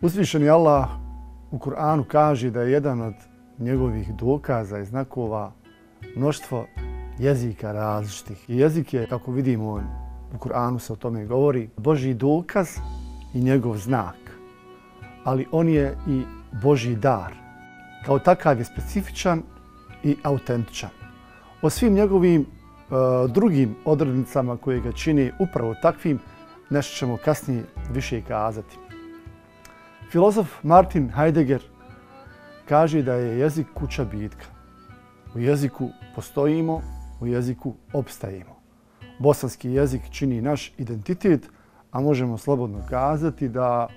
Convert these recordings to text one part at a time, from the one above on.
Uzvišeni Allah u Kur'anu kaže da je jedan od njegovih dokaza i znakova mnoštvo jezika različitih. I jezik je, kako vidimo u Kur'anu se o tome govori, Boži dokaz i njegov znak. Ali on je i Boži dar. Kao takav je specifičan i autentičan. O svim njegovim e, drugim odrednicama koje ga čini upravo takvim, nešto ćemo kasnije više kazati. Filozof Martin Heidegger kaže da je jezik kuća bitka. U jeziku postojimo, u jeziku opstajimo. Bosanski jezik čini naš identitet, a možemo slobodno kazati da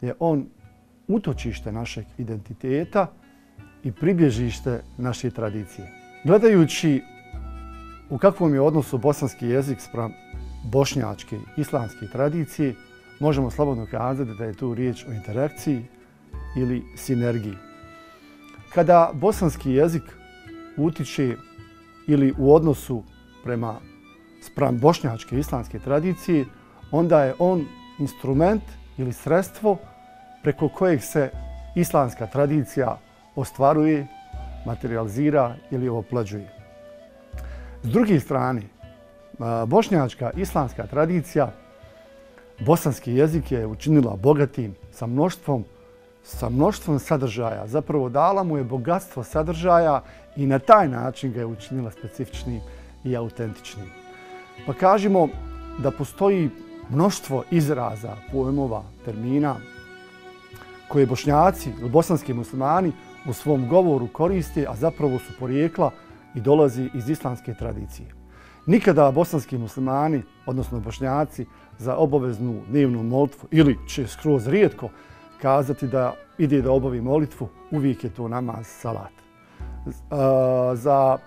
je on utočište našeg identiteta i pribježište naše tradicije. Gledajući u kakvom je odnosu bosanski jezik sprem bošnjačke islamske tradicije, možemo slobodno kazati da je tu riječ o interakciji ili sinergiji. Kada bosanski jezik utiče ili u odnosu prema spram bošnjačke islamske tradicije, onda je on instrument ili sredstvo preko kojeg se islamska tradicija ostvaruje, materializira ili oplađuje. S druge strane, bošnjačka islamska tradicija bosanski jezik je učinila bogatim sa mnoštvom sa mnoštvom sadržaja. Zapravo dala mu je bogatstvo sadržaja i na taj način ga je učinila specifičnim i autentičnim. Pa kažemo da postoji mnoštvo izraza, pojmova, termina koje bošnjaci ili bosanski muslimani u svom govoru koriste, a zapravo su porijekla i dolazi iz islamske tradicije. Nikada bosanski muslimani, odnosno bošnjaci, za obaveznu dnevnu molitvu ili će skroz rijetko kazati da ide da obavi molitvu, uvijek je to namaz salat. Za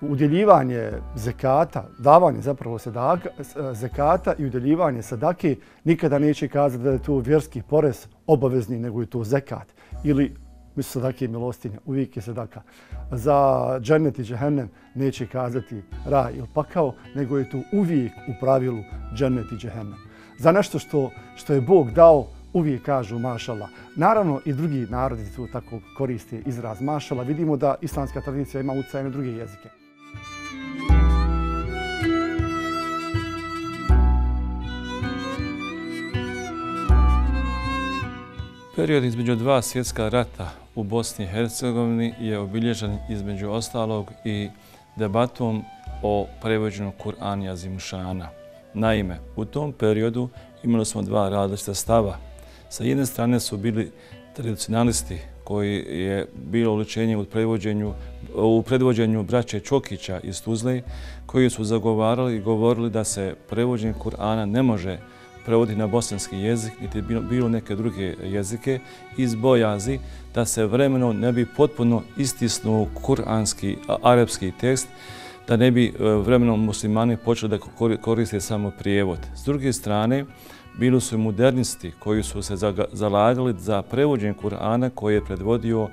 udjeljivanje zekata, davanje zapravo sedaka, zekata i udjeljivanje sadake nikada neće kazati da je to vjerski porez obavezni, nego je to zekat. Ili mi su sadake milostinja, uvijek je sadaka. Za džennet i džehennem neće kazati raj ili pakao, nego je to uvijek u pravilu džennet i džehennem. Za nešto što, što je Bog dao, uvijek kažu mašala. Naravno i drugi narodi tu tako koriste izraz mašala. Vidimo da islamska tradicija ima utjecaj na druge jezike. Period između dva svjetska rata u Bosni i Hercegovini je obilježen između ostalog i debatom o prevođenju Kur'ana Jazimušana. Naime, u tom periodu imali smo dva različita stava. Sa jedne strane su bili tradicionalisti koji je bilo uličenje u predvođenju, u predvođenju braće Čokića iz Tuzle, koji su zagovarali i govorili da se prevođenje Kur'ana ne može prevodi na bosanski jezik, niti bilo neke druge jezike, iz bojazi da se vremeno ne bi potpuno istisnuo kuranski, arapski tekst, da ne bi e, vremenom muslimani počeli da koriste samo prijevod. S druge strane, bili su i modernisti koji su se zalagali za prevođenje Kur'ana koje je predvodio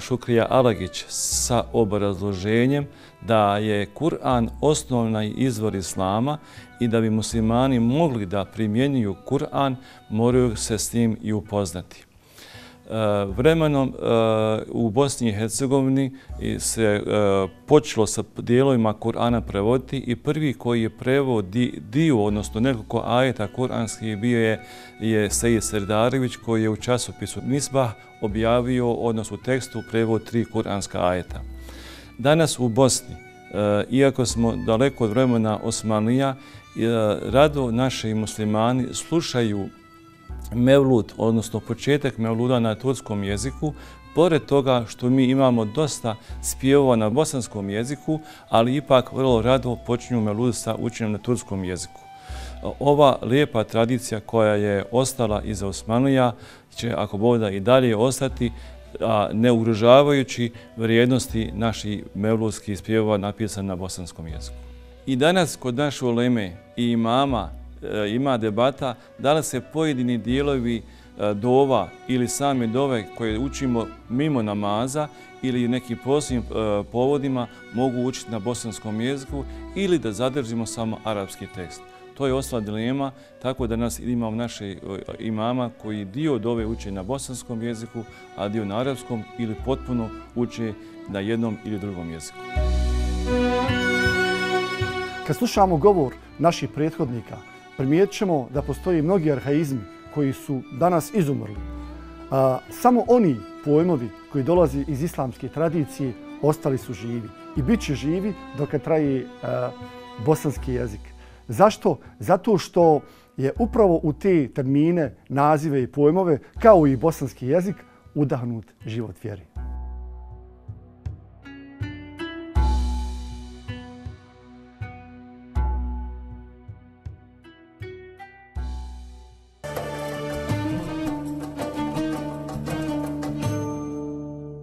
Šukrija Alagić sa obrazloženjem da je Kur'an osnovna izvor Islama i da bi muslimani mogli da primjenjuju Kur'an, moraju se s tim i upoznati. Eh, vremenom eh, u Bosni i Hercegovini se eh, počelo sa dijelovima Kur'ana prevoditi i prvi koji je prevod dio, odnosno nekoliko ajeta kur'anskih bio je, je Sejid Serdarević koji je u časopisu Nisbah objavio, odnosno u tekstu prevod tri kur'anska ajeta. Danas u Bosni, iako smo daleko od vremena Osmanlija, rado naši muslimani slušaju mevlud, odnosno početak mevluda na turskom jeziku, pored toga što mi imamo dosta spjevova na bosanskom jeziku, ali ipak vrlo rado počinju mevlud sa učenjem na turskom jeziku. Ova lijepa tradicija koja je ostala iza Osmanlija će, ako boda, i dalje ostati, a ne ugrožavajući vrijednosti naših mevludskih spjevova napisan na bosanskom jeziku. I danas kod naše oleme i imama E, ima debata da li se pojedini dijelovi e, dova ili same dove koje učimo mimo namaza ili nekim posljednim e, povodima mogu učiti na bosanskom jeziku ili da zadržimo samo arapski tekst. To je osva dilema, tako da nas imamo naše imama koji dio dove uče na bosanskom jeziku, a dio na arapskom ili potpuno uče na jednom ili drugom jeziku. Kad slušamo govor naših prethodnika, primijet ćemo da postoji mnogi arhaizmi koji su danas izumrli. A, Samo oni pojmovi koji dolazi iz islamske tradicije ostali su živi i bit će živi dok traje bosanski jezik. Zašto? Zato što je upravo u te termine, nazive i pojmove, kao i bosanski jezik, udahnut život vjeri.